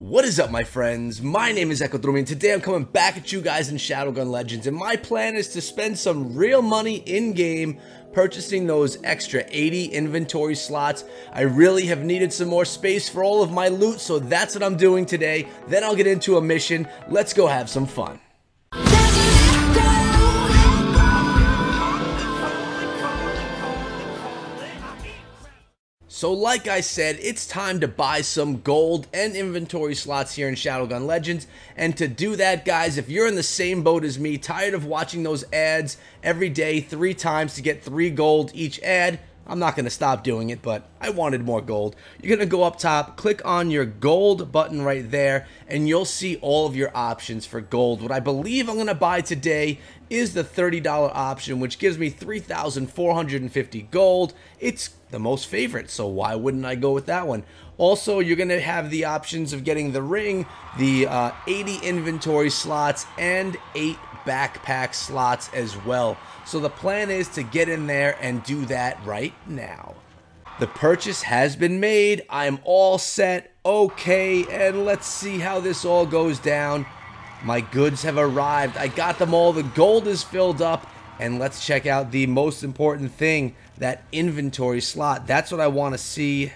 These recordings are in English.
What is up my friends? My name is EchoThruMe and today I'm coming back at you guys in Shadowgun Legends and my plan is to spend some real money in-game purchasing those extra 80 inventory slots. I really have needed some more space for all of my loot so that's what I'm doing today. Then I'll get into a mission. Let's go have some fun. So like I said, it's time to buy some gold and inventory slots here in Shadowgun Legends. And to do that, guys, if you're in the same boat as me, tired of watching those ads every day, three times to get three gold each ad, I'm not going to stop doing it, but I wanted more gold. You're going to go up top, click on your gold button right there, and you'll see all of your options for gold. What I believe I'm going to buy today is the $30 option, which gives me 3,450 gold. It's the most favorite, so why wouldn't I go with that one? Also, you're going to have the options of getting the ring, the uh, 80 inventory slots, and 8 backpack slots as well. So the plan is to get in there and do that right now. The purchase has been made. I'm all set. Okay, and let's see how this all goes down. My goods have arrived. I got them all. The gold is filled up. And let's check out the most important thing, that inventory slot. That's what I want to see.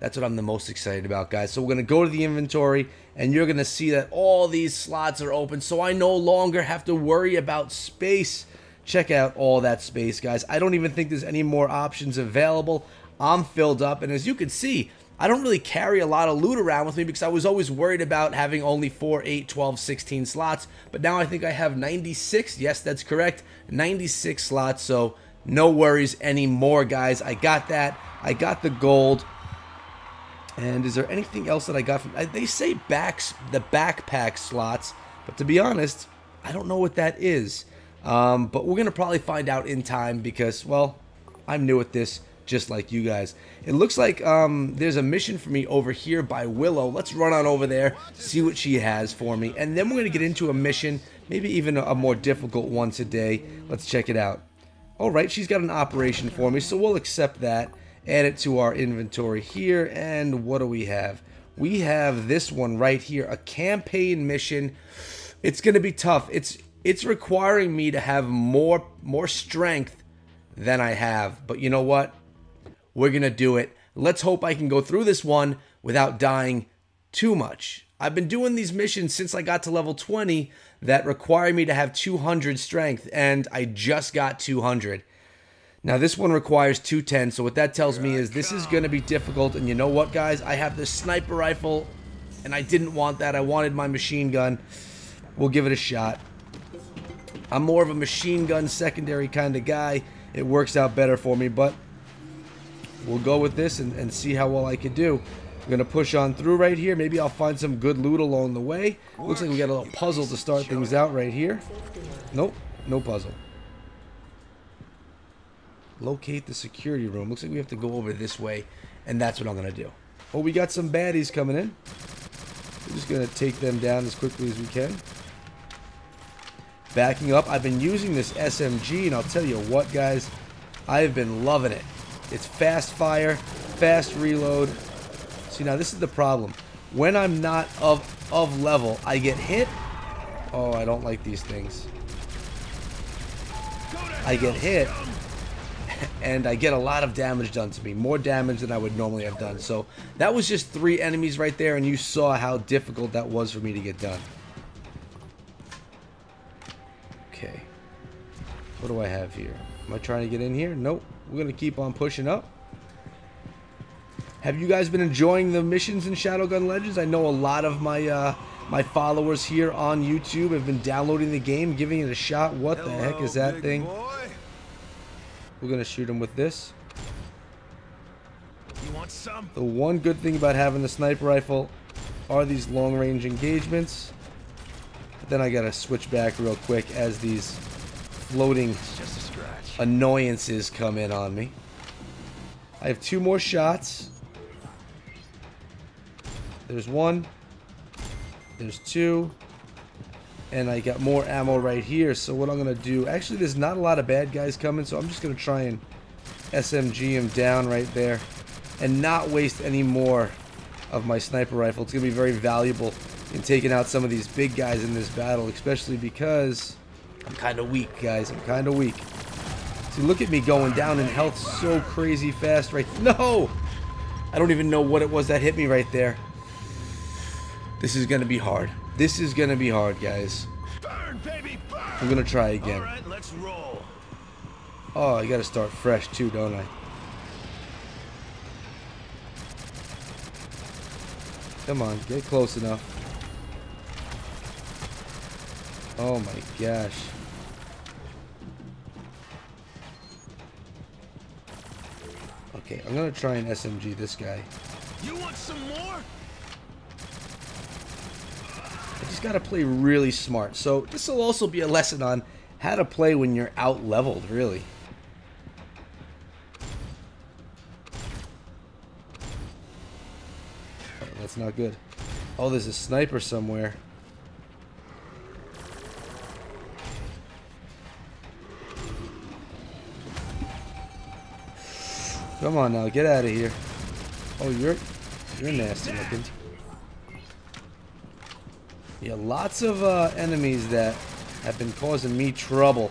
That's what I'm the most excited about, guys. So we're going to go to the inventory, and you're going to see that all these slots are open. So I no longer have to worry about space check out all that space, guys. I don't even think there's any more options available. I'm filled up, and as you can see, I don't really carry a lot of loot around with me because I was always worried about having only 4, 8, 12, 16 slots. But now I think I have 96. Yes, that's correct. 96 slots, so no worries anymore, guys. I got that. I got the gold. And is there anything else that I got from... They say backs, the backpack slots, but to be honest, I don't know what that is. Um, but we're going to probably find out in time because, well, I'm new at this just like you guys. It looks like um, there's a mission for me over here by Willow. Let's run on over there, see what she has for me. And then we're going to get into a mission, maybe even a, a more difficult one today. Let's check it out. Alright, she's got an operation for me, so we'll accept that. Add it to our inventory here. And what do we have? We have this one right here, a campaign mission. It's going to be tough. It's it's requiring me to have more more strength than I have. But you know what? We're going to do it. Let's hope I can go through this one without dying too much. I've been doing these missions since I got to level 20 that require me to have 200 strength, and I just got 200. Now, this one requires 210, so what that tells me is this is going to be difficult, and you know what, guys? I have this sniper rifle, and I didn't want that. I wanted my machine gun. We'll give it a shot. I'm more of a machine gun secondary kind of guy. It works out better for me, but we'll go with this and, and see how well I can do. I'm going to push on through right here. Maybe I'll find some good loot along the way. Looks like we got a little puzzle to start things out right here. Nope, no puzzle. Locate the security room. Looks like we have to go over this way, and that's what I'm going to do. Oh, we got some baddies coming in. We're just going to take them down as quickly as we can. Backing up, I've been using this SMG, and I'll tell you what, guys, I've been loving it. It's fast fire, fast reload. See, now this is the problem. When I'm not of, of level, I get hit. Oh, I don't like these things. I get hit, and I get a lot of damage done to me. More damage than I would normally have done. So that was just three enemies right there, and you saw how difficult that was for me to get done. Okay. What do I have here? Am I trying to get in here? Nope. We're going to keep on pushing up. Have you guys been enjoying the missions in Shadowgun Legends? I know a lot of my uh, my followers here on YouTube have been downloading the game, giving it a shot. What Hello, the heck is that thing? Boy. We're going to shoot him with this. You want some? The one good thing about having the sniper rifle are these long-range engagements. Then I gotta switch back real quick as these floating annoyances come in on me. I have two more shots. There's one. There's two. And I got more ammo right here. So what I'm going to do... Actually, there's not a lot of bad guys coming. So I'm just going to try and SMG him down right there. And not waste any more of my sniper rifle. It's going to be very valuable in taking out some of these big guys in this battle, especially because I'm kind of weak, guys. I'm kind of weak. See, look at me going down in health so crazy fast right... No! I don't even know what it was that hit me right there. This is going to be hard. This is going to be hard, guys. Burn, baby, burn. I'm going to try again. All right, let's roll. Oh, I got to start fresh too, don't I? Come on, get close enough. Oh my gosh. Okay, I'm gonna try and SMG this guy. You want some more? I just gotta play really smart. So this will also be a lesson on how to play when you're out leveled, really. That's not good. Oh, there's a sniper somewhere. Come on now, get out of here. Oh, you're you're nasty looking. Yeah, lots of uh, enemies that have been causing me trouble.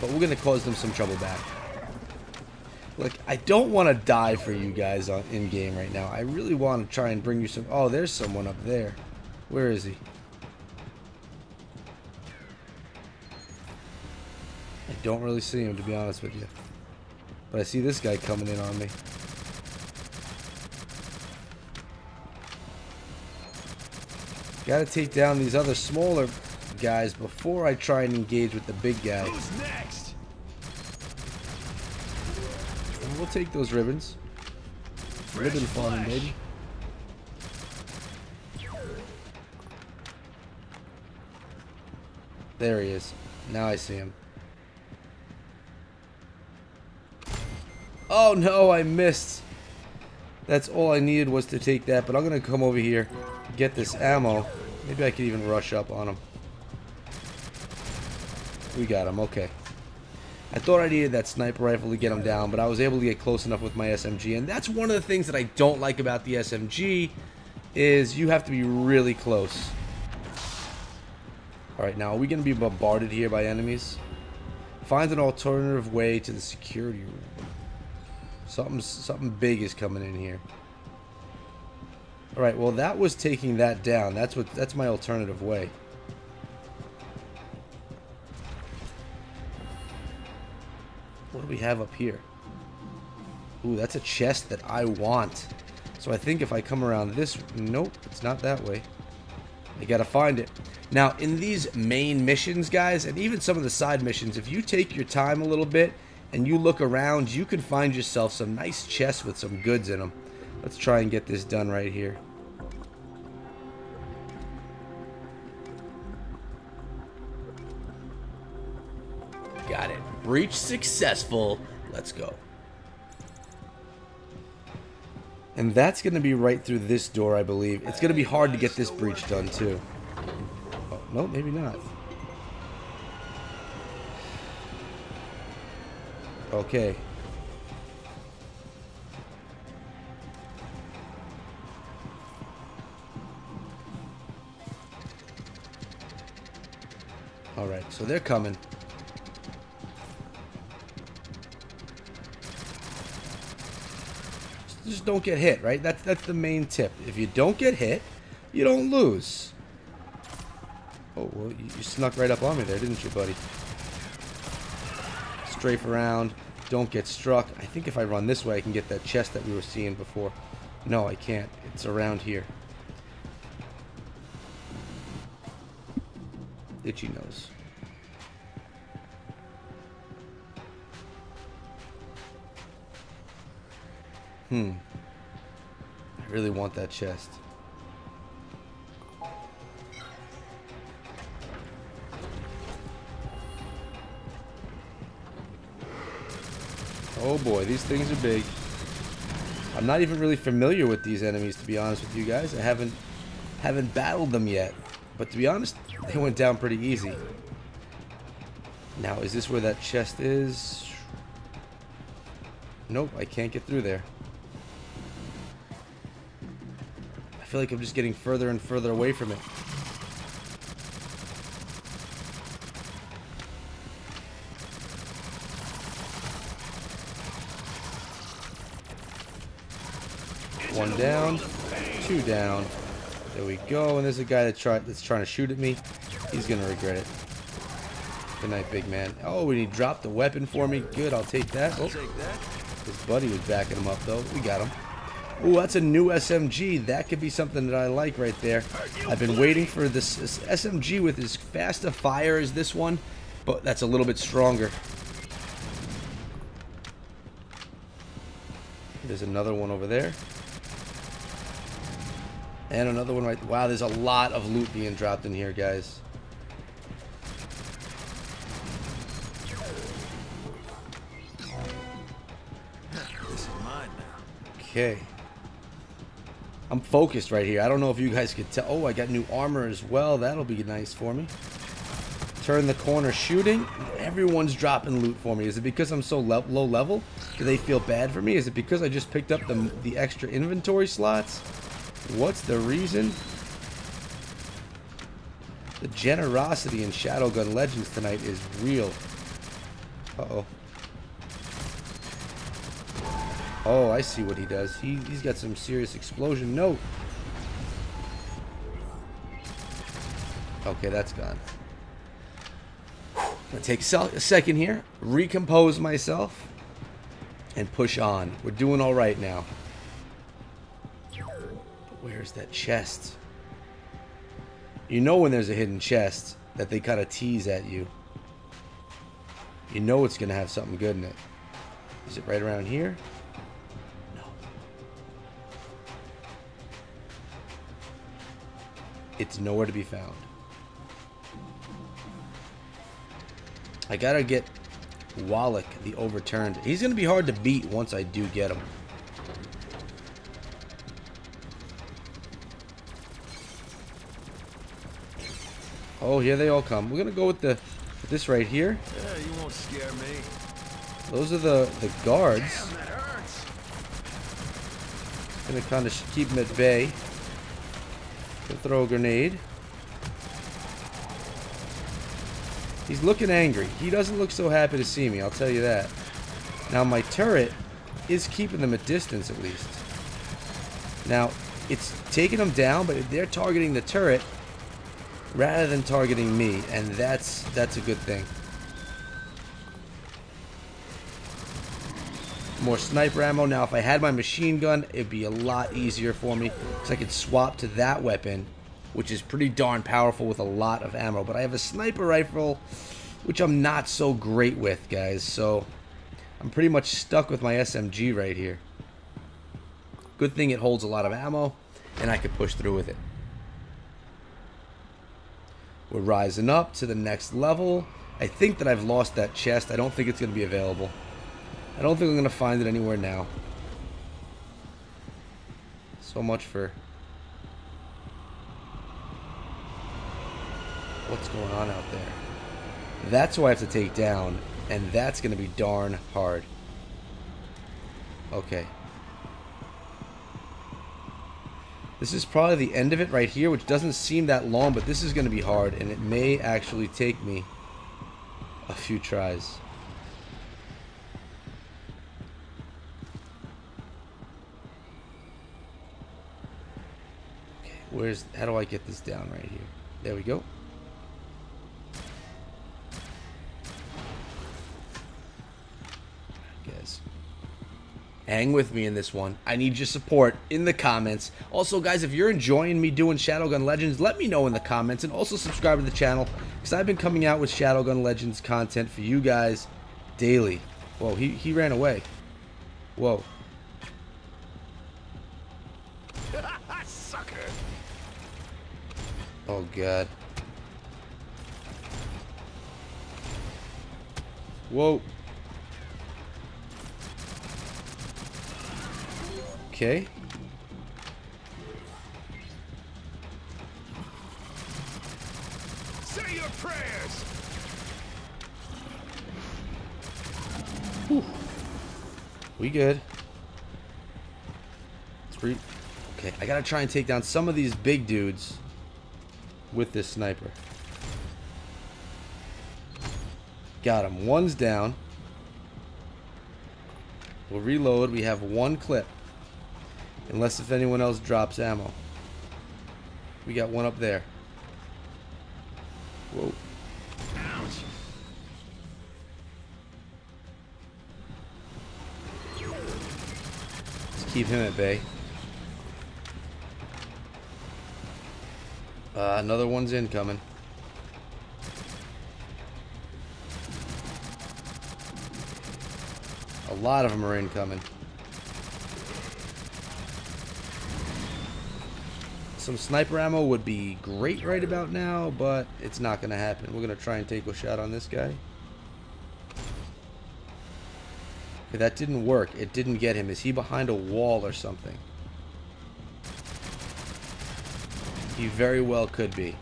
But we're gonna cause them some trouble back. Look, I don't want to die for you guys on in game right now. I really want to try and bring you some. Oh, there's someone up there. Where is he? Don't really see him, to be honest with you. But I see this guy coming in on me. Gotta take down these other smaller guys before I try and engage with the big guy. Who's next? we'll take those ribbons. Ribbon farming, baby. There he is. Now I see him. Oh no, I missed. That's all I needed was to take that, but I'm going to come over here, get this ammo. Maybe I could even rush up on him. We got him, okay. I thought I needed that sniper rifle to get him down, but I was able to get close enough with my SMG. And that's one of the things that I don't like about the SMG is you have to be really close. Alright, now are we going to be bombarded here by enemies? Find an alternative way to the security room. Something, something big is coming in here. Alright, well that was taking that down. That's what that's my alternative way. What do we have up here? Ooh, that's a chest that I want. So I think if I come around this... Nope, it's not that way. I gotta find it. Now, in these main missions, guys, and even some of the side missions, if you take your time a little bit and you look around, you can find yourself some nice chests with some goods in them. Let's try and get this done right here. Got it. Breach successful. Let's go. And that's going to be right through this door, I believe. It's going to be hard to get this breach done, too. Oh, no, maybe not. Okay. Alright, so they're coming. just don't get hit, right? That's that's the main tip. If you don't get hit, you don't lose. Oh, well, you, you snuck right up on me there, didn't you, buddy? Strafe around. Don't get struck. I think if I run this way, I can get that chest that we were seeing before. No, I can't. It's around here. Itchy nose. Hmm. I really want that chest. Oh boy, these things are big. I'm not even really familiar with these enemies, to be honest with you guys. I haven't haven't battled them yet. But to be honest, they went down pretty easy. Now, is this where that chest is? Nope, I can't get through there. I feel like I'm just getting further and further away from it. Down, two down. There we go. And there's a guy that try, that's trying to shoot at me. He's going to regret it. Good night, big man. Oh, and he dropped the weapon for me. Good, I'll take that. Oh, his buddy was backing him up, though. We got him. Oh, that's a new SMG. That could be something that I like right there. I've been waiting for this, this SMG with as fast a fire as this one, but that's a little bit stronger. There's another one over there. And another one right... Wow, there's a lot of loot being dropped in here, guys. Okay. I'm focused right here. I don't know if you guys could tell. Oh, I got new armor as well. That'll be nice for me. Turn the corner shooting. Everyone's dropping loot for me. Is it because I'm so le low level? Do they feel bad for me? Is it because I just picked up the, the extra inventory slots? What's the reason? The generosity in Shadowgun Legends tonight is real. Uh-oh. Oh, I see what he does. He, he's got some serious explosion. No. Okay, that's gone. I'm going to take a second here, recompose myself, and push on. We're doing all right now. Where's that chest? You know when there's a hidden chest that they kind of tease at you. You know it's going to have something good in it. Is it right around here? No. It's nowhere to be found. I gotta get Wallach, the overturned. He's gonna be hard to beat once I do get him. Oh, here they all come. We're gonna go with the with this right here. Yeah, you won't scare me. Those are the the guards. Damn, that hurts. Gonna kind of keep them at bay. Gonna throw a grenade. He's looking angry. He doesn't look so happy to see me, I'll tell you that. Now my turret is keeping them at distance at least. Now, it's taking them down, but if they're targeting the turret rather than targeting me, and that's that's a good thing. More sniper ammo. Now, if I had my machine gun, it'd be a lot easier for me because I could swap to that weapon, which is pretty darn powerful with a lot of ammo. But I have a sniper rifle, which I'm not so great with, guys. So I'm pretty much stuck with my SMG right here. Good thing it holds a lot of ammo, and I could push through with it. We're rising up to the next level. I think that I've lost that chest. I don't think it's going to be available. I don't think I'm going to find it anywhere now. So much for... What's going on out there? That's who I have to take down. And that's going to be darn hard. Okay. This is probably the end of it right here, which doesn't seem that long, but this is going to be hard, and it may actually take me a few tries. Okay, where's, how do I get this down right here? There we go. Guys hang with me in this one. I need your support in the comments. Also, guys, if you're enjoying me doing Shadowgun Legends, let me know in the comments. And also subscribe to the channel, because I've been coming out with Shadowgun Legends content for you guys daily. Whoa, he, he ran away. Whoa. Sucker. Oh, God. Whoa. Okay. Say your prayers. We good. Three. Okay, I gotta try and take down some of these big dudes with this sniper. Got him. One's down. We'll reload. We have one clip. Unless if anyone else drops ammo. We got one up there. Whoa. Ouch. Let's keep him at bay. Uh, another one's incoming. A lot of them are incoming. Some sniper ammo would be great right about now, but it's not going to happen. We're going to try and take a shot on this guy. Okay, that didn't work. It didn't get him. Is he behind a wall or something? He very well could be.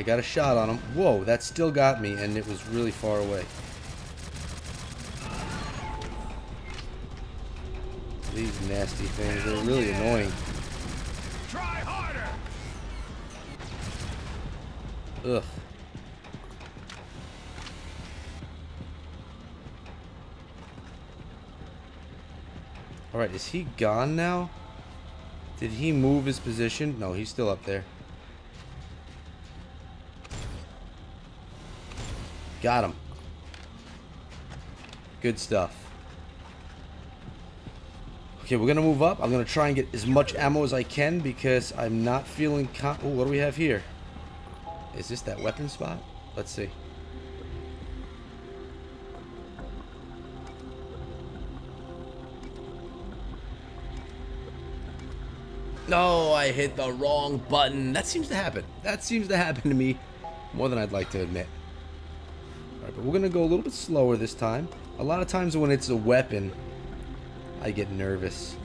I got a shot on him. Whoa, that still got me, and it was really far away. These nasty things, they're really annoying. Try harder. Ugh. Alright, is he gone now? Did he move his position? No, he's still up there. Got him. Good stuff. Okay, we're gonna move up. I'm gonna try and get as much ammo as I can because I'm not feeling. Con oh, what do we have here? Is this that weapon spot? Let's see. No, I hit the wrong button. That seems to happen. That seems to happen to me more than I'd like to admit. But we're going to go a little bit slower this time. A lot of times when it's a weapon, I get nervous.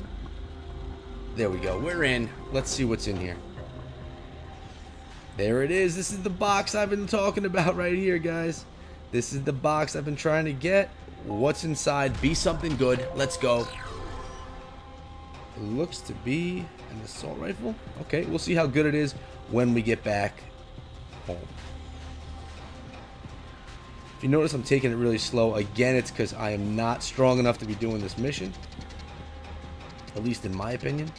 There we go. We're in. Let's see what's in here. There it is. This is the box I've been talking about right here, guys. This is the box I've been trying to get. What's inside? Be something good. Let's go. It looks to be an assault rifle. Okay, we'll see how good it is when we get back home. If you notice I'm taking it really slow, again, it's because I am not strong enough to be doing this mission. At least in my opinion.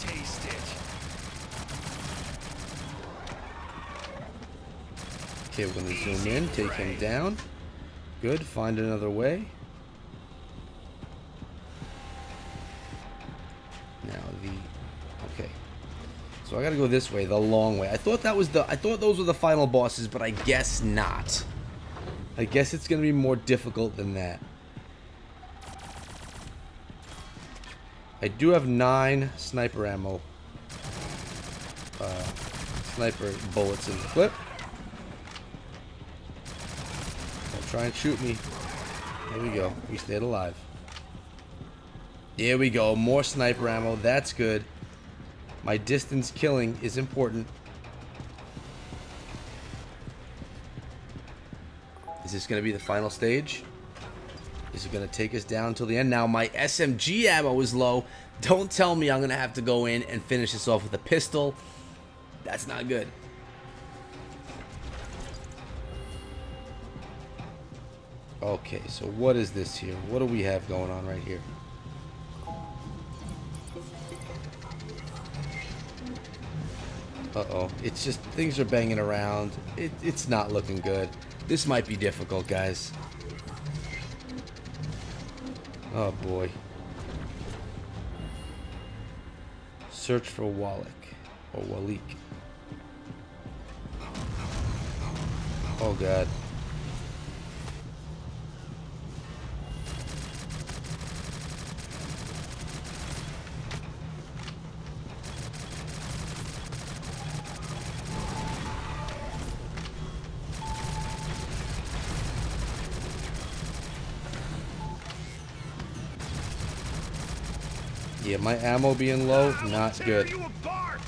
Taste it. Okay, we're going to zoom in, take him down. Good, find another way. Now the okay. So I gotta go this way, the long way. I thought that was the I thought those were the final bosses, but I guess not. I guess it's gonna be more difficult than that. I do have nine sniper ammo. Uh, sniper bullets in the clip. Don't try and shoot me. There we go. We stayed alive. There we go. More sniper ammo. That's good. My distance killing is important. Is this going to be the final stage? Is it going to take us down till the end? Now, my SMG ammo is low. Don't tell me I'm going to have to go in and finish this off with a pistol. That's not good. Okay, so what is this here? What do we have going on right here? Uh-oh. It's just, things are banging around. It, it's not looking good. This might be difficult, guys. Oh, boy. Search for Wallach. Or Walik. Oh, God. Yeah, my ammo being low, not good. You apart.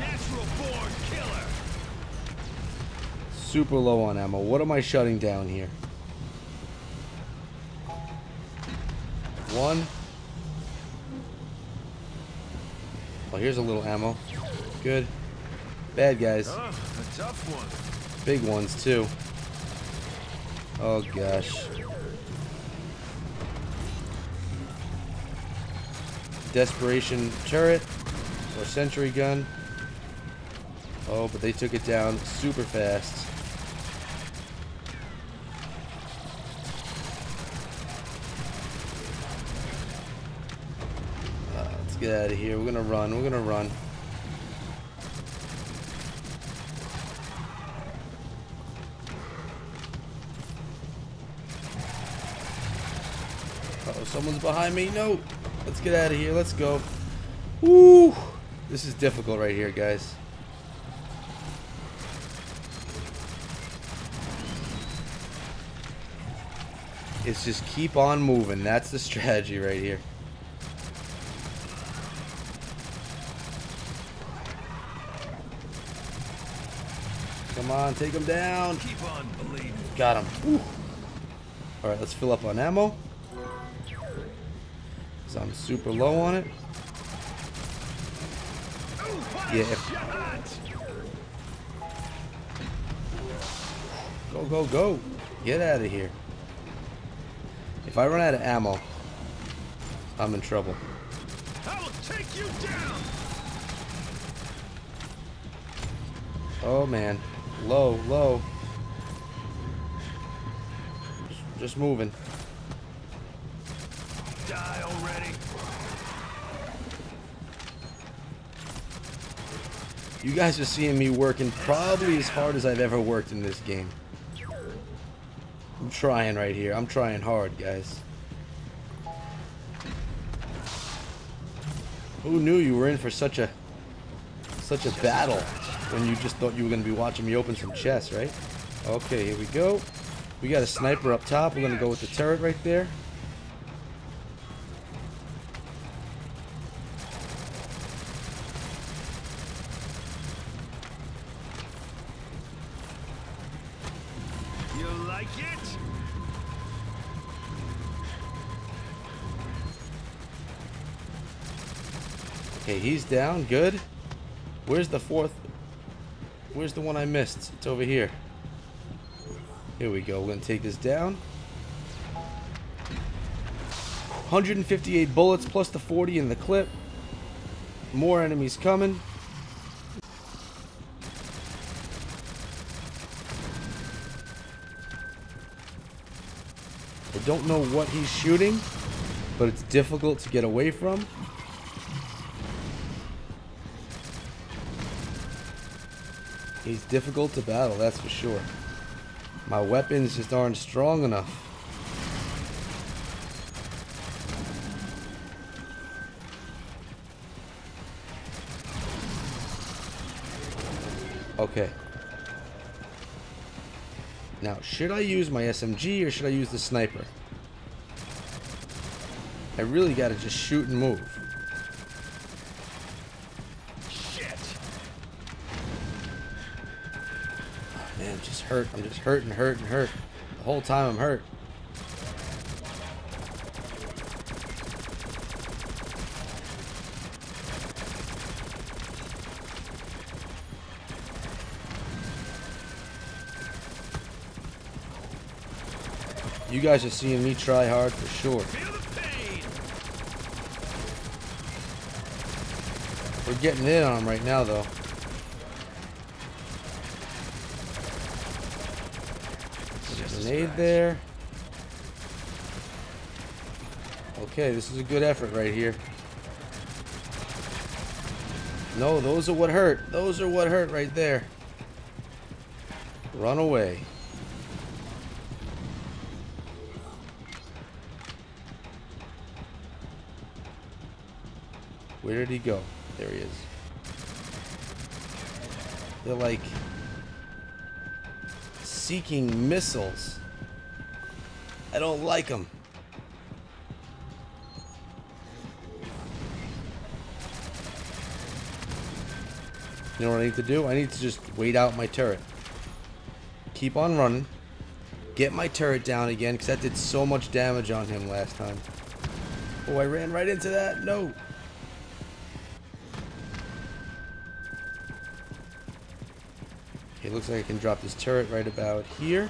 Natural born killer. Super low on ammo. What am I shutting down here? One. Oh, here's a little ammo. Good. Bad guys. Ah, a tough one. Big ones, too. Oh, gosh. Desperation turret. Or sentry gun. Oh, but they took it down super fast. Uh, let's get out of here. We're gonna run. We're gonna run. Uh oh, someone's behind me. No. Let's get out of here. Let's go. Woo! This is difficult right here, guys. It's just keep on moving. That's the strategy right here. Come on, take him down. Keep on believing. Got him. All right, let's fill up on ammo. Cause I'm super low on it. Yeah, a if- shot! Go, go, go. Get out of here. If I run out of ammo, I'm in trouble. I will take you down. Oh man. Low, low. Just, just moving. Die already. You guys are seeing me working probably as hard as I've ever worked in this game. I'm trying right here. I'm trying hard, guys. Who knew you were in for such a such a battle when you just thought you were going to be watching me open some chests, right? Okay, here we go. We got a sniper up top. We're going to go with the turret right there. He's down. Good. Where's the fourth? Where's the one I missed? It's over here. Here we go. We're going to take this down. 158 bullets plus the 40 in the clip. More enemies coming. I don't know what he's shooting, but it's difficult to get away from. He's difficult to battle, that's for sure. My weapons just aren't strong enough. Okay. Now, should I use my SMG or should I use the sniper? I really gotta just shoot and move. Shit. Man, I'm just hurt. I'm just hurt and hurt and hurt. The whole time I'm hurt. You guys are seeing me try hard for sure. Feel the pain. We're getting in on them right now, though. Just a Grenade there. Okay, this is a good effort right here. No, those are what hurt. Those are what hurt right there. Run away. Where did he go? There he is. They're like seeking missiles. I don't like them. You know what I need to do? I need to just wait out my turret. Keep on running. Get my turret down again, because that did so much damage on him last time. Oh, I ran right into that. No. Okay, looks like I can drop this turret right about here.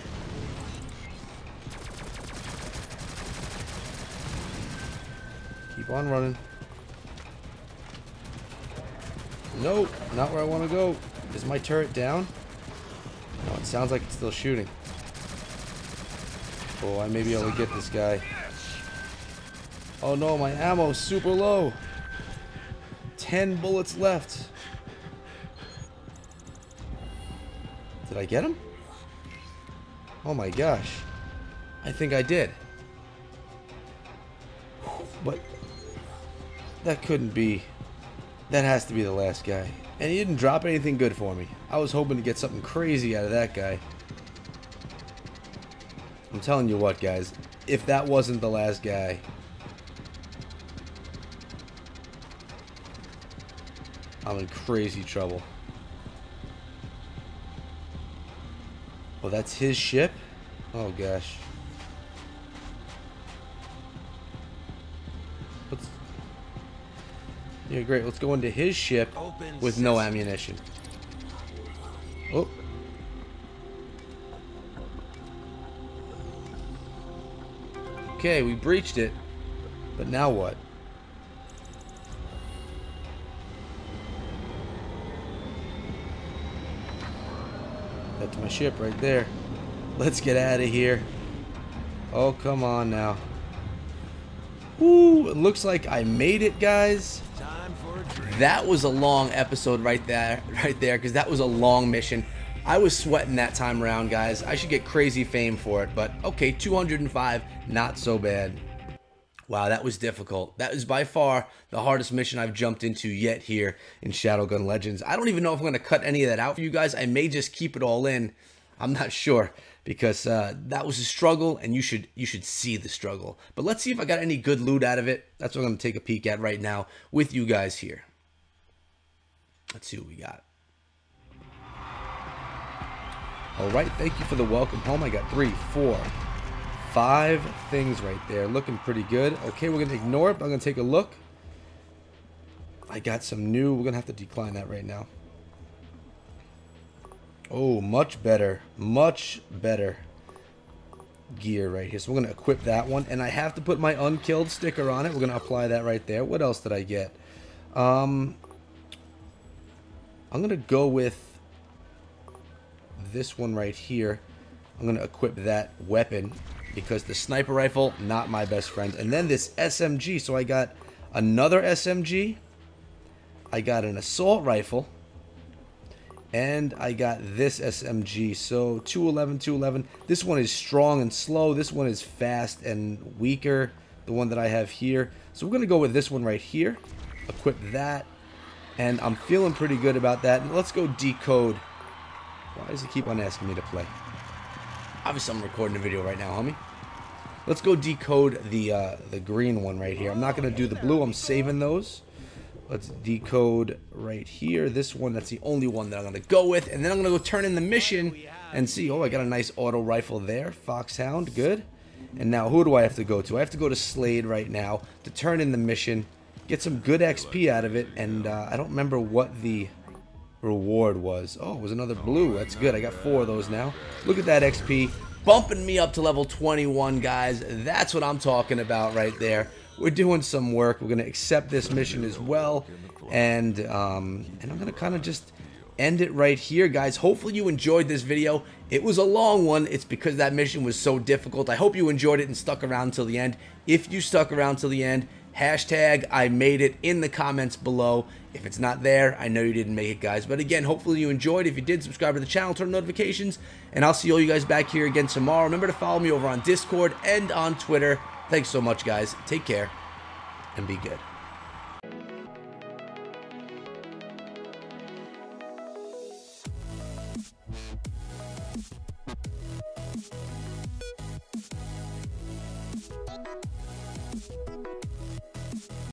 Keep on running. Nope, not where I want to go. Is my turret down? No, it sounds like it's still shooting. Oh, I may be able to get this guy. Oh no, my ammo's super low. 10 bullets left. I get him? Oh my gosh. I think I did. But that couldn't be. That has to be the last guy. And he didn't drop anything good for me. I was hoping to get something crazy out of that guy. I'm telling you what, guys. If that wasn't the last guy... I'm in crazy trouble. Well, that's his ship? Oh, gosh. Let's... Yeah, great. Let's go into his ship with no ammunition. Oh. Okay, we breached it. But now what? That's my ship right there. Let's get out of here. Oh, come on now. Ooh, it looks like I made it, guys. That was a long episode right there, right there, because that was a long mission. I was sweating that time around, guys. I should get crazy fame for it, but okay, 205, not so bad. Wow, that was difficult. That is by far the hardest mission I've jumped into yet here in Shadowgun Legends. I don't even know if I'm going to cut any of that out for you guys. I may just keep it all in. I'm not sure because uh, that was a struggle and you should you should see the struggle. But let's see if I got any good loot out of it. That's what I'm going to take a peek at right now with you guys here. Let's see what we got. All right, thank you for the welcome home. I got three, four, five things right there. Looking pretty good. Okay, we're going to ignore it, but I'm going to take a look. I got some new. We're going to have to decline that right now. Oh, much better. Much better gear right here. So we're going to equip that one. And I have to put my unkilled sticker on it. We're going to apply that right there. What else did I get? Um, I'm going to go with this one right here. I'm going to equip that weapon because the sniper rifle, not my best friend. And then this SMG. So I got another SMG. I got an assault rifle. And I got this SMG. So 211, 211. This one is strong and slow. This one is fast and weaker. The one that I have here. So we're going to go with this one right here. Equip that. And I'm feeling pretty good about that. And let's go decode. Why does he keep on asking me to play? Obviously, I'm recording a video right now, homie. Let's go decode the uh, the green one right here. I'm not going to do the blue. I'm saving those. Let's decode right here. This one, that's the only one that I'm going to go with. And then I'm going to go turn in the mission and see. Oh, I got a nice auto rifle there. Foxhound, good. And now who do I have to go to? I have to go to Slade right now to turn in the mission. Get some good XP out of it. And uh, I don't remember what the reward was. Oh, it was another blue. That's good. I got four of those now. Look at that XP. Bumping me up to level 21, guys. That's what I'm talking about right there. We're doing some work. We're going to accept this mission as well. And, um, and I'm going to kind of just end it right here, guys. Hopefully you enjoyed this video. It was a long one. It's because that mission was so difficult. I hope you enjoyed it and stuck around till the end. If you stuck around till the end, hashtag I made it in the comments below. If it's not there, I know you didn't make it, guys. But again, hopefully you enjoyed. If you did, subscribe to the channel, turn notifications, and I'll see all you guys back here again tomorrow. Remember to follow me over on Discord and on Twitter. Thanks so much, guys. Take care, and be good.